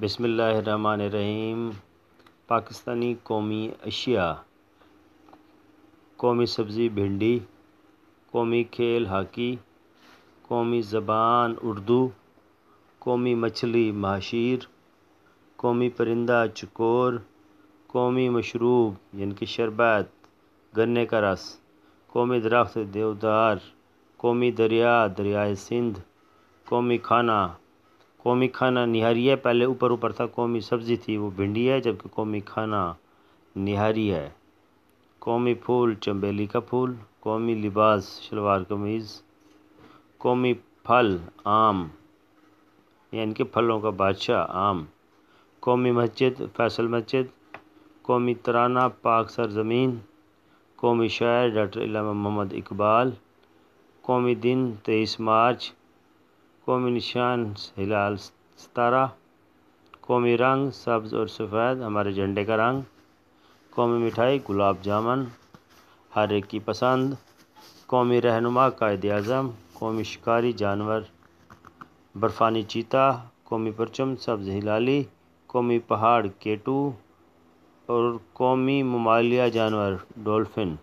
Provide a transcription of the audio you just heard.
बिसमीम पाकिस्तानी कौमी अशिया, कौमी सब्ज़ी भिंडी, कौमी खेल हॉकी, कौमी ज़बान उर्दू, कौमी मछली माशीर, कौमी परिंदा चकोर, कौमी मशरूब, यानी कि शरबत, गन्ने का रस, कौमी दरख्त देवदार, कौमी दरिया, दरियाए सिंध, कौमी खाना कौमी खाना निहारी है। पहले ऊपर ऊपर था, कौमी सब्ज़ी थी, वो भिंडी है, जबकि कौमी खाना निहारी है। कौमी फूल चंबेली का फूल, कौमी लिबास, शलवार कमीज़, कौमी फल, आम, यानी कि फलों का बादशाह, आम, कौमी मस्जिद, फैसल मस्जिद, कौमी तराना, पाक सरजमीन, कौमी शायर, डॉक्टर मोहम्मद इकबाल, कौमी दिन तेईस मार्च कौमी निशान हिलाल सतारा कौमी रंग सब्ज़ और सफ़ेद हमारे झंडे का रंग कौमी मिठाई गुलाब जामुन हर एक की पसंद कौमी रहनुमा कायद अज़म कौमी शिकारी जानवर बर्फ़ानी चीता कौमी परचम सब्ज़ हिलाली कौमी पहाड़ केटू और कौमी ममालिया जानवर डॉल्फिन